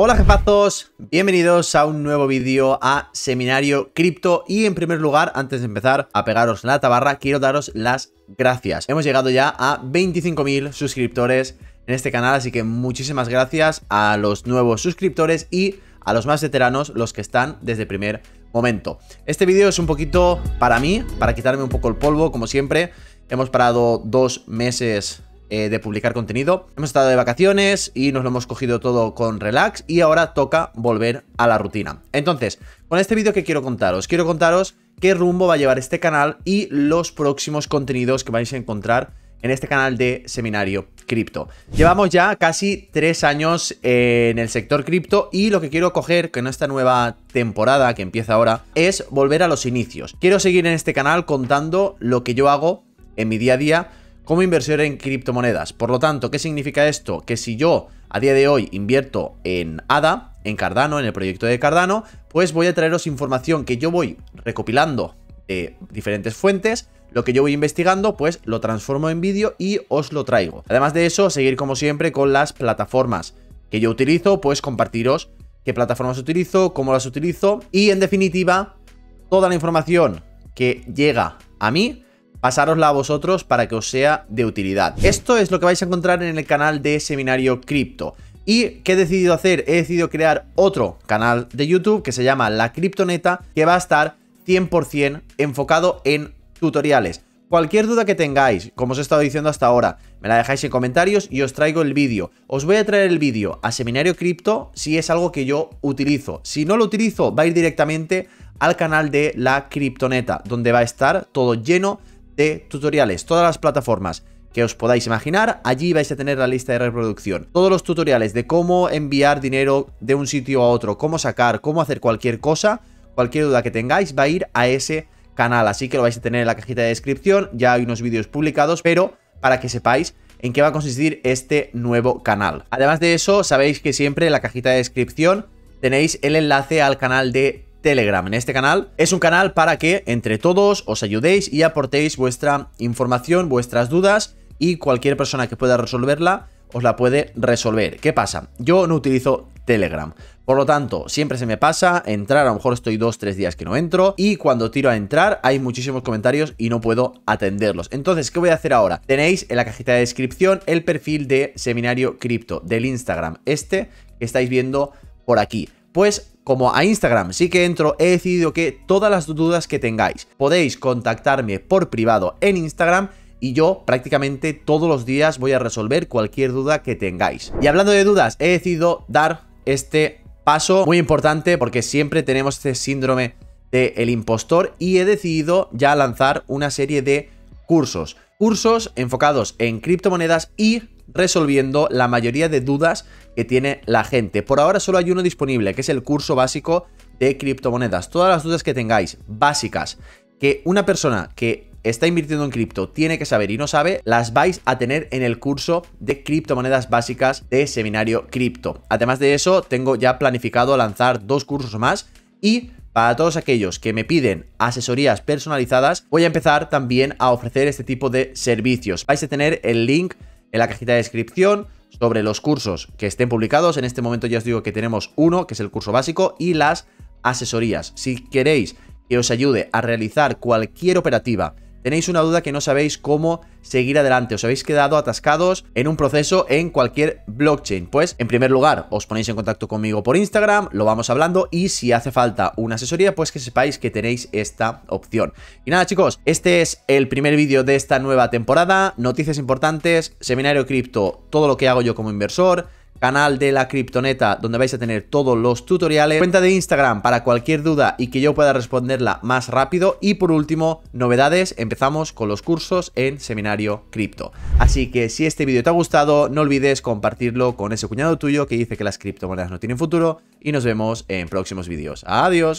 Hola jefazos, bienvenidos a un nuevo vídeo a Seminario Cripto y en primer lugar, antes de empezar a pegaros la tabarra, quiero daros las gracias. Hemos llegado ya a 25.000 suscriptores en este canal, así que muchísimas gracias a los nuevos suscriptores y a los más veteranos, los que están desde primer momento. Este vídeo es un poquito para mí, para quitarme un poco el polvo, como siempre. Hemos parado dos meses eh, de publicar contenido. Hemos estado de vacaciones y nos lo hemos cogido todo con relax y ahora toca volver a la rutina. Entonces, con este vídeo que quiero contaros, quiero contaros qué rumbo va a llevar este canal y los próximos contenidos que vais a encontrar en este canal de Seminario Cripto. Llevamos ya casi tres años en el sector cripto y lo que quiero coger con esta nueva temporada que empieza ahora es volver a los inicios. Quiero seguir en este canal contando lo que yo hago en mi día a día como inversor en criptomonedas. Por lo tanto, ¿qué significa esto? Que si yo a día de hoy invierto en ADA, en Cardano, en el proyecto de Cardano, pues voy a traeros información que yo voy recopilando de diferentes fuentes, lo que yo voy investigando, pues lo transformo en vídeo y os lo traigo. Además de eso, seguir como siempre con las plataformas que yo utilizo, pues compartiros qué plataformas utilizo, cómo las utilizo y en definitiva, toda la información que llega a mí pasárosla a vosotros para que os sea de utilidad. Esto es lo que vais a encontrar en el canal de Seminario Cripto. ¿Y qué he decidido hacer? He decidido crear otro canal de YouTube que se llama La Criptoneta, que va a estar 100% enfocado en tutoriales. Cualquier duda que tengáis, como os he estado diciendo hasta ahora, me la dejáis en comentarios y os traigo el vídeo. Os voy a traer el vídeo a Seminario Cripto si es algo que yo utilizo. Si no lo utilizo, va a ir directamente al canal de La Criptoneta, donde va a estar todo lleno de tutoriales, todas las plataformas que os podáis imaginar, allí vais a tener la lista de reproducción. Todos los tutoriales de cómo enviar dinero de un sitio a otro, cómo sacar, cómo hacer cualquier cosa, cualquier duda que tengáis va a ir a ese canal, así que lo vais a tener en la cajita de descripción, ya hay unos vídeos publicados, pero para que sepáis en qué va a consistir este nuevo canal. Además de eso, sabéis que siempre en la cajita de descripción tenéis el enlace al canal de Telegram. En este canal es un canal para que entre todos os ayudéis y aportéis vuestra información, vuestras dudas y cualquier persona que pueda resolverla os la puede resolver. ¿Qué pasa? Yo no utilizo Telegram. Por lo tanto, siempre se me pasa entrar, a lo mejor estoy dos, tres días que no entro y cuando tiro a entrar hay muchísimos comentarios y no puedo atenderlos. Entonces, ¿qué voy a hacer ahora? Tenéis en la cajita de descripción el perfil de Seminario Cripto del Instagram, este que estáis viendo por aquí. Pues como a Instagram sí que entro, he decidido que todas las dudas que tengáis podéis contactarme por privado en Instagram y yo prácticamente todos los días voy a resolver cualquier duda que tengáis. Y hablando de dudas, he decidido dar este paso muy importante porque siempre tenemos este síndrome del el impostor y he decidido ya lanzar una serie de cursos. Cursos enfocados en criptomonedas y resolviendo la mayoría de dudas que tiene la gente. Por ahora solo hay uno disponible, que es el curso básico de criptomonedas. Todas las dudas que tengáis, básicas, que una persona que está invirtiendo en cripto tiene que saber y no sabe, las vais a tener en el curso de criptomonedas básicas de Seminario Cripto. Además de eso, tengo ya planificado lanzar dos cursos más y para todos aquellos que me piden asesorías personalizadas, voy a empezar también a ofrecer este tipo de servicios. Vais a tener el link en la cajita de descripción sobre los cursos que estén publicados. En este momento ya os digo que tenemos uno, que es el curso básico, y las asesorías. Si queréis que os ayude a realizar cualquier operativa tenéis una duda que no sabéis cómo seguir adelante, os habéis quedado atascados en un proceso en cualquier blockchain. Pues, en primer lugar, os ponéis en contacto conmigo por Instagram, lo vamos hablando y si hace falta una asesoría, pues que sepáis que tenéis esta opción. Y nada, chicos, este es el primer vídeo de esta nueva temporada. Noticias importantes, seminario cripto, todo lo que hago yo como inversor canal de la criptoneta donde vais a tener todos los tutoriales, cuenta de Instagram para cualquier duda y que yo pueda responderla más rápido y por último, novedades, empezamos con los cursos en Seminario Cripto. Así que si este vídeo te ha gustado, no olvides compartirlo con ese cuñado tuyo que dice que las criptomonedas no tienen futuro y nos vemos en próximos vídeos. Adiós.